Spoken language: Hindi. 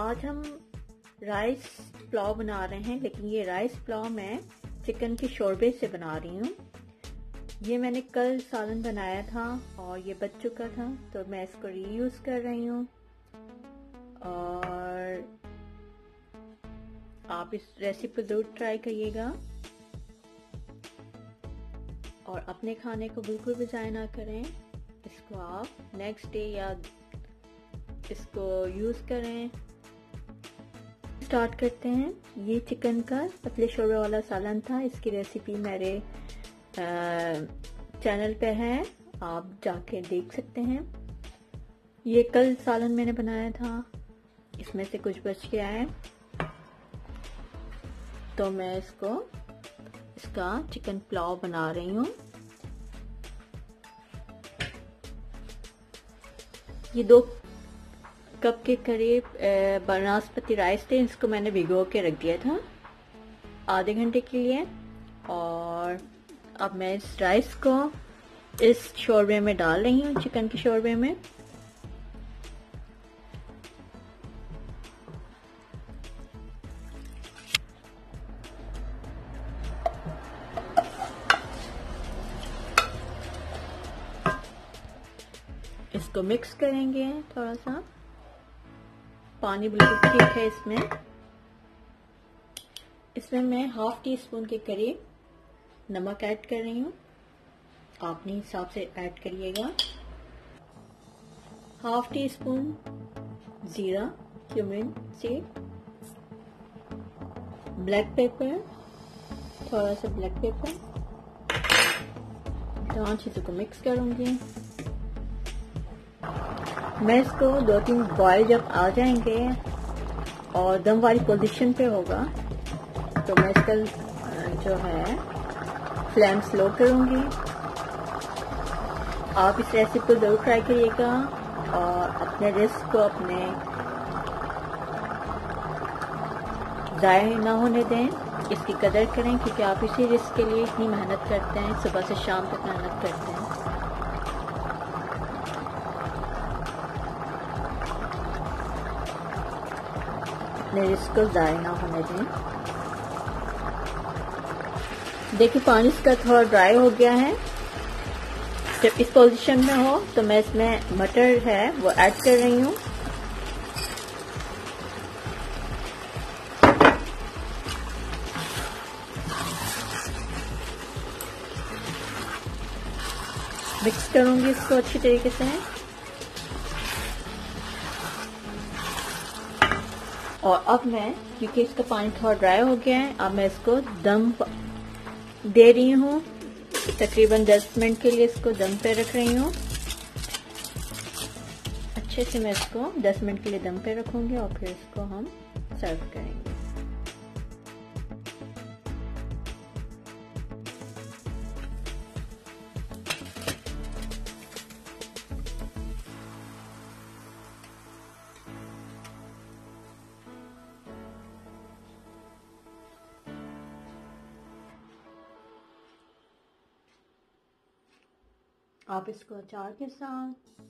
आज हम राइस पुलाव बना रहे हैं, लेकिन ये राइस पुलाव मैं चिकन के शोरबे से बना रही हूँ। ये मैंने कल सालन बनाया था और ये बच चुका था तो मैं इसको रीयूज कर रही हूँ। और आप इस रेसिपी ज़रूर ट्राई करिएगा। और अपने खाने को बिल्कुल भी ज़ाय ना करें। इसको आप नेक्स्ट डे या इसको यूज़ करें। स्टार्ट करते हैं। ये चिकन का पतले शोरबे वाला सालन था। इसकी रेसिपी मेरे चैनल पे है। आप जाके देख सकते हैं। ये कल सालन मैंने बनाया था। इसमें से कुछ बच गया है। तो मैं इसको, इसका चिकन पुलाव बना रही हूँ। ये दो कप के करीब बनास्पति राइस थे, इसको मैंने भिगो के रख दिया था, आधे घंटे के लिए। और अब मैं इस राइस को इस शोरबे में डाल रही हूँ, चिकन के शोरबे में। इसको मिक्स करेंगे थोड़ा सा। पानी बिल्कुल ठीक है इसमें। इसमें मैं हाफ़ टी स्पून के करीब नमक ऐड कर रही हूँ। आप अपने हिसाब से ऐड करिएगा। हाफ़ टी स्पून जीरा क्यूमिन सीड। ब्लैक पेपर, थोड़ा सा ब्लैक पेपर। चीज़ों को मिक्स करूँगी। मैं इसको दो तीन बॉयल जब आ जाएँगे और दम वाली पोजीशन पे होगा तो मैं इसका जो है फ्लेम स्लो करूँगी। आप इस रेसिपी को ज़रूर ट्राई करिएगा और अपने रिस्क को अपने ज़ाय ना होने दें। इसकी कदर करें, क्योंकि आप इसी रिस्क के लिए इतनी मेहनत करते हैं, सुबह से शाम तक मेहनत करते हैं। अपने रिस्क को ज़ाय ना होने दें। देखिए, पानी इसका थोड़ा ड्राई हो गया है। जब इस पोजीशन में हो तो मैं इसमें मटर है, वो ऐड कर रही हूँ। मिक्स करूँगी इसको अच्छी तरीके से। और अब मैं, क्योंकि इसका पानी थोड़ा ड्राई हो गया है, अब मैं इसको दम दे रही हूँ। तकरीबन 10 मिनट के लिए इसको दम पे रख रही हूँ। अच्छे से मैं इसको 10 मिनट के लिए दम पे रखूँगी और फिर इसको हम सर्व करेंगे। आप इसको अचार के साथ